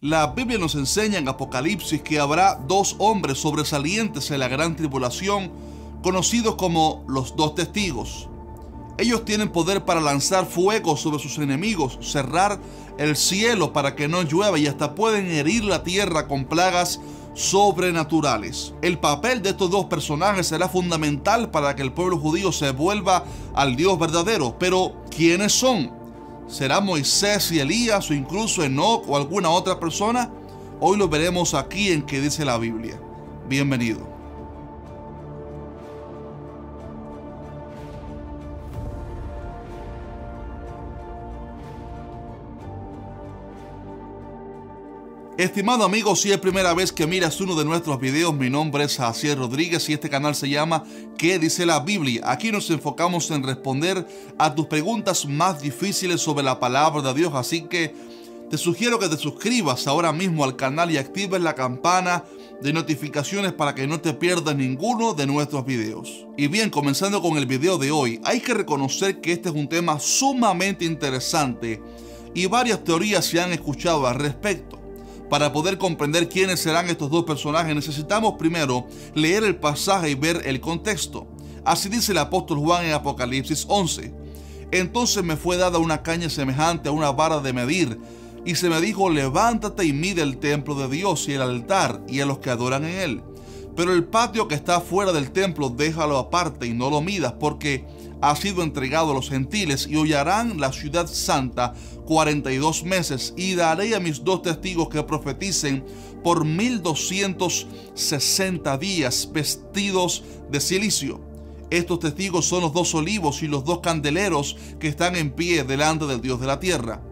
La Biblia nos enseña en Apocalipsis que habrá dos hombres sobresalientes en la gran tribulación, conocidos como los dos testigos. Ellos tienen poder para lanzar fuego sobre sus enemigos, cerrar el cielo para que no llueva y hasta pueden herir la tierra con plagas sobrenaturales. El papel de estos dos personajes será fundamental para que el pueblo judío se vuelva al Dios verdadero. Pero, ¿quiénes son? ¿Será Moisés y Elías o incluso Enoch o alguna otra persona? Hoy lo veremos aquí en que dice la Biblia. Bienvenido. Estimado amigo, si es primera vez que miras uno de nuestros videos, mi nombre es Jacier Rodríguez y este canal se llama ¿Qué dice la Biblia? Aquí nos enfocamos en responder a tus preguntas más difíciles sobre la palabra de Dios, así que te sugiero que te suscribas ahora mismo al canal y actives la campana de notificaciones para que no te pierdas ninguno de nuestros videos. Y bien, comenzando con el video de hoy, hay que reconocer que este es un tema sumamente interesante y varias teorías se han escuchado al respecto. Para poder comprender quiénes serán estos dos personajes necesitamos primero leer el pasaje y ver el contexto. Así dice el apóstol Juan en Apocalipsis 11. Entonces me fue dada una caña semejante a una vara de medir, y se me dijo, levántate y mide el templo de Dios y el altar y a los que adoran en él. Pero el patio que está fuera del templo déjalo aparte y no lo midas, porque ha sido entregado a los gentiles y hollarán la ciudad santa 42 meses y daré a mis dos testigos que profeticen por 1260 días vestidos de silicio. Estos testigos son los dos olivos y los dos candeleros que están en pie delante del Dios de la tierra.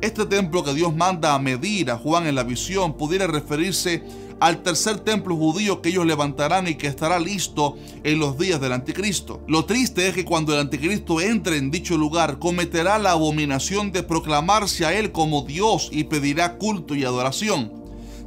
Este templo que Dios manda a medir a Juan en la visión pudiera referirse al tercer templo judío que ellos levantarán y que estará listo en los días del anticristo. Lo triste es que cuando el anticristo entre en dicho lugar, cometerá la abominación de proclamarse a él como Dios y pedirá culto y adoración.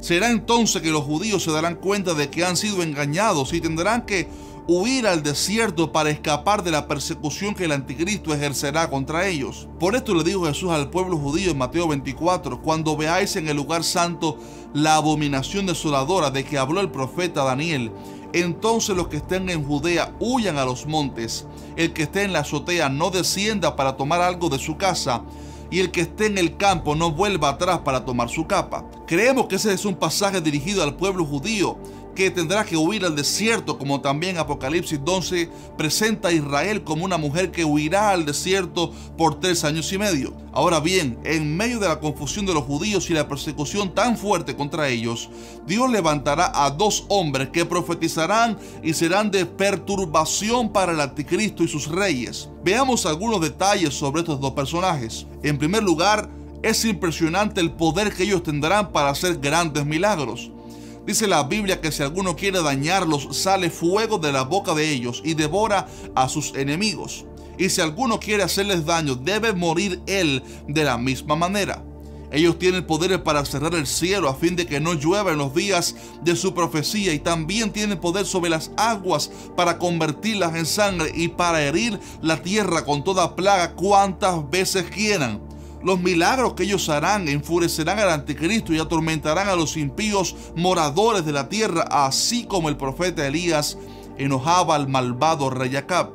Será entonces que los judíos se darán cuenta de que han sido engañados y tendrán que huir al desierto para escapar de la persecución que el anticristo ejercerá contra ellos. Por esto le dijo Jesús al pueblo judío en Mateo 24, cuando veáis en el lugar santo la abominación desoladora de que habló el profeta Daniel, entonces los que estén en Judea huyan a los montes, el que esté en la azotea no descienda para tomar algo de su casa, y el que esté en el campo no vuelva atrás para tomar su capa. Creemos que ese es un pasaje dirigido al pueblo judío que tendrá que huir al desierto, como también Apocalipsis 12 presenta a Israel como una mujer que huirá al desierto por tres años y medio. Ahora bien, en medio de la confusión de los judíos y la persecución tan fuerte contra ellos, Dios levantará a dos hombres que profetizarán y serán de perturbación para el anticristo y sus reyes. Veamos algunos detalles sobre estos dos personajes. En primer lugar, es impresionante el poder que ellos tendrán para hacer grandes milagros. Dice la Biblia que si alguno quiere dañarlos, sale fuego de la boca de ellos y devora a sus enemigos. Y si alguno quiere hacerles daño, debe morir él de la misma manera. Ellos tienen poderes para cerrar el cielo a fin de que no llueva en los días de su profecía y también tienen poder sobre las aguas para convertirlas en sangre y para herir la tierra con toda plaga cuantas veces quieran. Los milagros que ellos harán enfurecerán al anticristo y atormentarán a los impíos moradores de la tierra, así como el profeta Elías enojaba al malvado rey Acab.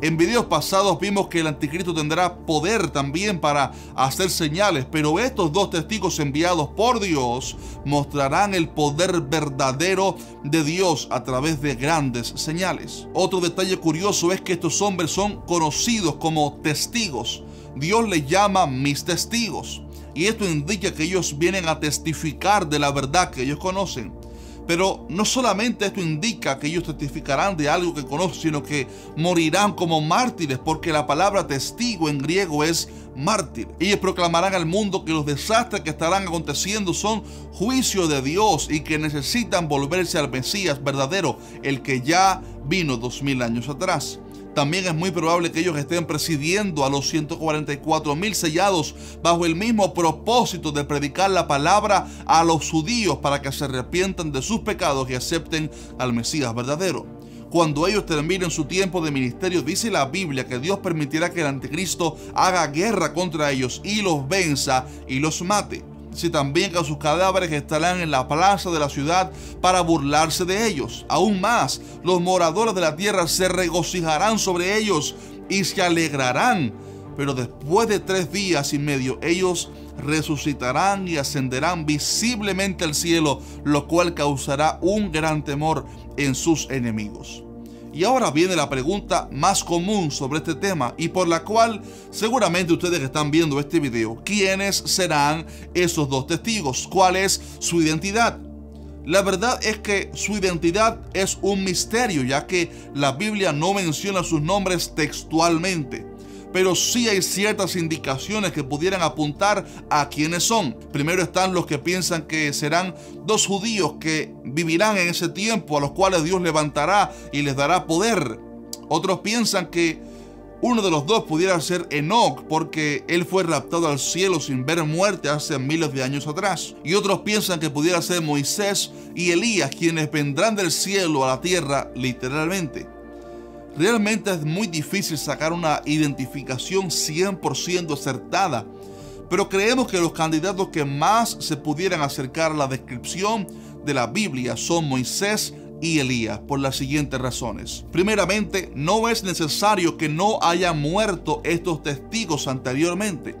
En videos pasados vimos que el anticristo tendrá poder también para hacer señales, pero estos dos testigos enviados por Dios mostrarán el poder verdadero de Dios a través de grandes señales. Otro detalle curioso es que estos hombres son conocidos como testigos. Dios les llama mis testigos. Y esto indica que ellos vienen a testificar de la verdad que ellos conocen. Pero no solamente esto indica que ellos testificarán de algo que conocen, sino que morirán como mártires, porque la palabra testigo en griego es mártir. Ellos proclamarán al mundo que los desastres que estarán aconteciendo son juicio de Dios y que necesitan volverse al Mesías verdadero, el que ya vino dos mil años atrás. También es muy probable que ellos estén presidiendo a los 144 mil sellados bajo el mismo propósito de predicar la palabra a los judíos para que se arrepientan de sus pecados y acepten al Mesías verdadero. Cuando ellos terminen su tiempo de ministerio, dice la Biblia que Dios permitirá que el anticristo haga guerra contra ellos y los venza y los mate. Si también que sus cadáveres estarán en la plaza de la ciudad para burlarse de ellos. Aún más, los moradores de la tierra se regocijarán sobre ellos y se alegrarán. Pero después de tres días y medio, ellos resucitarán y ascenderán visiblemente al cielo, lo cual causará un gran temor en sus enemigos. Y ahora viene la pregunta más común sobre este tema y por la cual seguramente ustedes están viendo este video, ¿quiénes serán esos dos testigos? ¿Cuál es su identidad? La verdad es que su identidad es un misterio ya que la Biblia no menciona sus nombres textualmente pero sí hay ciertas indicaciones que pudieran apuntar a quiénes son. Primero están los que piensan que serán dos judíos que vivirán en ese tiempo, a los cuales Dios levantará y les dará poder. Otros piensan que uno de los dos pudiera ser Enoch porque él fue raptado al cielo sin ver muerte hace miles de años atrás. Y otros piensan que pudiera ser Moisés y Elías quienes vendrán del cielo a la tierra literalmente. Realmente es muy difícil sacar una identificación 100% acertada, pero creemos que los candidatos que más se pudieran acercar a la descripción de la Biblia son Moisés y Elías por las siguientes razones. Primeramente, no es necesario que no hayan muerto estos testigos anteriormente.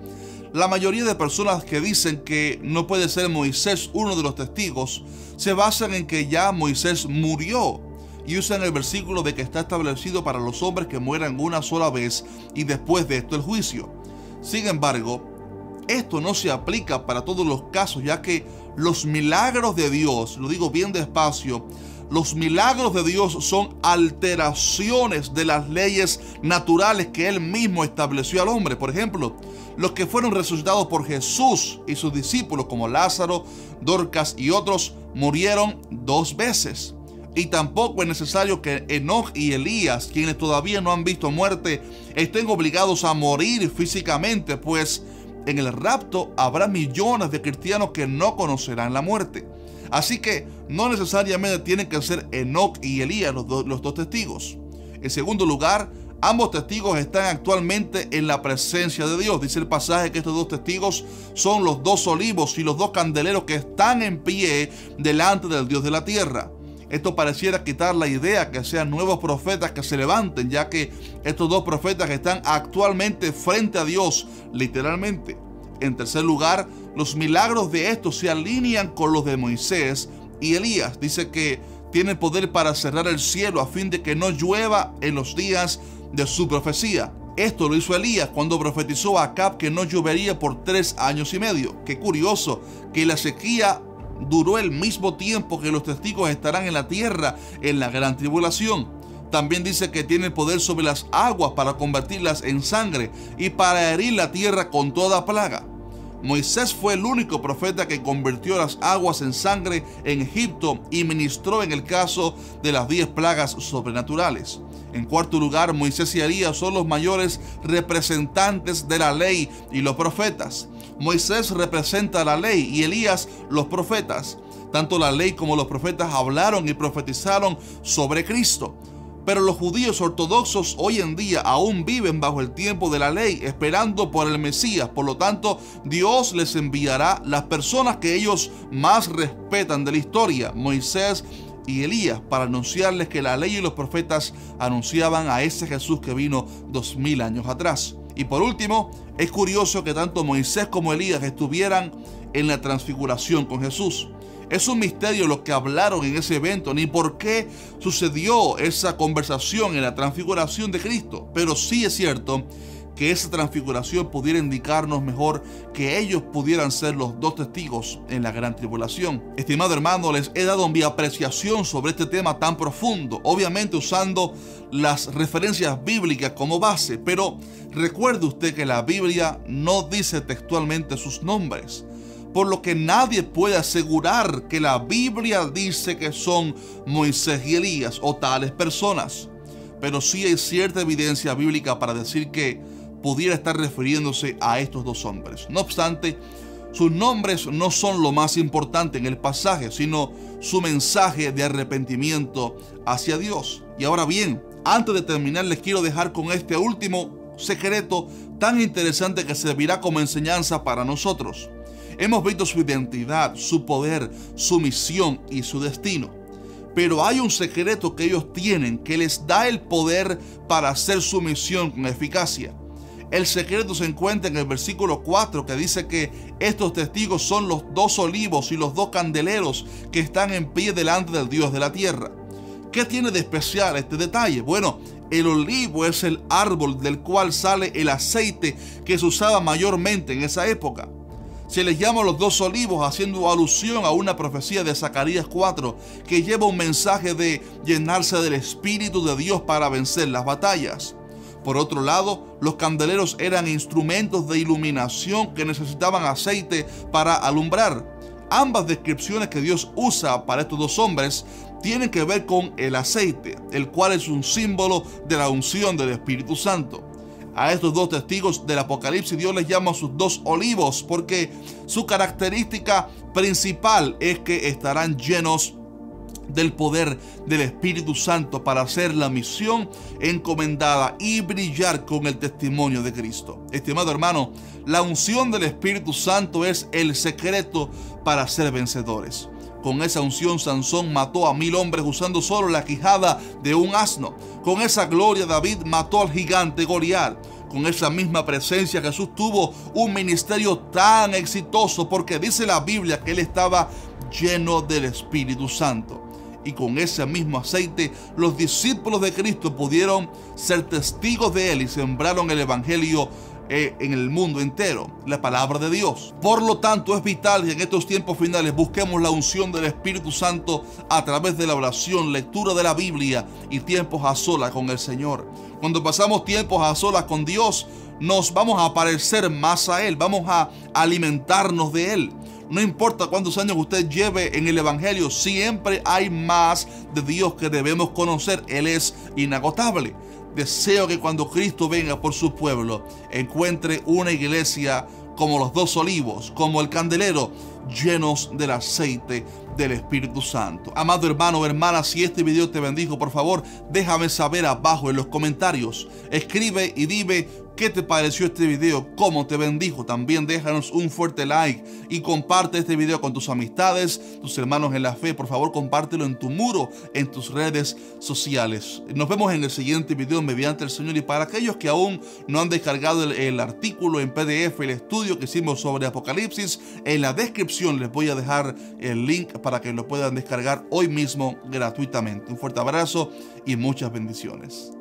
La mayoría de personas que dicen que no puede ser Moisés uno de los testigos se basan en que ya Moisés murió y usan el versículo de que está establecido para los hombres que mueran una sola vez y después de esto el juicio. Sin embargo, esto no se aplica para todos los casos, ya que los milagros de Dios, lo digo bien despacio, los milagros de Dios son alteraciones de las leyes naturales que Él mismo estableció al hombre. Por ejemplo, los que fueron resucitados por Jesús y sus discípulos, como Lázaro, Dorcas y otros, murieron dos veces. Y tampoco es necesario que Enoch y Elías, quienes todavía no han visto muerte, estén obligados a morir físicamente, pues en el rapto habrá millones de cristianos que no conocerán la muerte. Así que no necesariamente tienen que ser Enoch y Elías los, los dos testigos. En segundo lugar, ambos testigos están actualmente en la presencia de Dios. Dice el pasaje que estos dos testigos son los dos olivos y los dos candeleros que están en pie delante del Dios de la tierra. Esto pareciera quitar la idea que sean nuevos profetas que se levanten, ya que estos dos profetas están actualmente frente a Dios, literalmente. En tercer lugar, los milagros de estos se alinean con los de Moisés y Elías. Dice que tiene poder para cerrar el cielo a fin de que no llueva en los días de su profecía. Esto lo hizo Elías cuando profetizó a Acab que no llovería por tres años y medio. Qué curioso que la sequía duró el mismo tiempo que los testigos estarán en la tierra en la gran tribulación. También dice que tiene poder sobre las aguas para convertirlas en sangre y para herir la tierra con toda plaga. Moisés fue el único profeta que convirtió las aguas en sangre en Egipto y ministró en el caso de las diez plagas sobrenaturales. En cuarto lugar, Moisés y Elías son los mayores representantes de la ley y los profetas. Moisés representa la ley y Elías los profetas. Tanto la ley como los profetas hablaron y profetizaron sobre Cristo. Pero los judíos ortodoxos hoy en día aún viven bajo el tiempo de la ley, esperando por el Mesías. Por lo tanto, Dios les enviará las personas que ellos más respetan de la historia, Moisés y Elías, para anunciarles que la ley y los profetas anunciaban a ese Jesús que vino dos mil años atrás. Y por último, es curioso que tanto Moisés como Elías estuvieran en la transfiguración con Jesús. Es un misterio lo que hablaron en ese evento, ni por qué sucedió esa conversación en la transfiguración de Cristo. Pero sí es cierto que esa transfiguración pudiera indicarnos mejor que ellos pudieran ser los dos testigos en la gran tribulación. Estimado hermano, les he dado mi apreciación sobre este tema tan profundo, obviamente usando las referencias bíblicas como base, pero recuerde usted que la Biblia no dice textualmente sus nombres por lo que nadie puede asegurar que la Biblia dice que son Moisés y Elías o tales personas. Pero sí hay cierta evidencia bíblica para decir que pudiera estar refiriéndose a estos dos hombres. No obstante, sus nombres no son lo más importante en el pasaje, sino su mensaje de arrepentimiento hacia Dios. Y ahora bien, antes de terminar les quiero dejar con este último secreto tan interesante que servirá como enseñanza para nosotros. Hemos visto su identidad, su poder, su misión y su destino. Pero hay un secreto que ellos tienen que les da el poder para hacer su misión con eficacia. El secreto se encuentra en el versículo 4 que dice que estos testigos son los dos olivos y los dos candeleros que están en pie delante del Dios de la tierra. ¿Qué tiene de especial este detalle? Bueno, el olivo es el árbol del cual sale el aceite que se usaba mayormente en esa época. Se les llama los dos olivos haciendo alusión a una profecía de Zacarías 4 que lleva un mensaje de llenarse del Espíritu de Dios para vencer las batallas. Por otro lado, los candeleros eran instrumentos de iluminación que necesitaban aceite para alumbrar. Ambas descripciones que Dios usa para estos dos hombres tienen que ver con el aceite, el cual es un símbolo de la unción del Espíritu Santo. A estos dos testigos del Apocalipsis Dios les llama sus dos olivos porque su característica principal es que estarán llenos del poder del Espíritu Santo para hacer la misión encomendada y brillar con el testimonio de Cristo. Estimado hermano, la unción del Espíritu Santo es el secreto para ser vencedores. Con esa unción Sansón mató a mil hombres usando solo la quijada de un asno. Con esa gloria David mató al gigante Goliat. Con esa misma presencia Jesús tuvo un ministerio tan exitoso porque dice la Biblia que él estaba lleno del Espíritu Santo y con ese mismo aceite los discípulos de Cristo pudieron ser testigos de él y sembraron el Evangelio eh, en el mundo entero, la palabra de Dios. Por lo tanto, es vital que en estos tiempos finales busquemos la unción del Espíritu Santo a través de la oración, lectura de la Biblia y tiempos a solas con el Señor. Cuando pasamos tiempos a solas con Dios, nos vamos a parecer más a Él, vamos a alimentarnos de Él. No importa cuántos años usted lleve en el Evangelio, siempre hay más de Dios que debemos conocer. Él es inagotable. Deseo que cuando Cristo venga por su pueblo, encuentre una iglesia como los dos olivos, como el candelero, llenos del aceite del Espíritu Santo. Amado hermano o hermana, si este video te bendijo, por favor, déjame saber abajo en los comentarios. Escribe y dime ¿Qué te pareció este video? ¿Cómo te bendijo? También déjanos un fuerte like y comparte este video con tus amistades, tus hermanos en la fe. Por favor, compártelo en tu muro, en tus redes sociales. Nos vemos en el siguiente video mediante el Señor. Y para aquellos que aún no han descargado el, artículo en PDF, el estudio que hicimos sobre Apocalipsis, en la descripción les voy a dejar el link para que lo puedan descargar hoy mismo gratuitamente. Un fuerte abrazo y muchas bendiciones.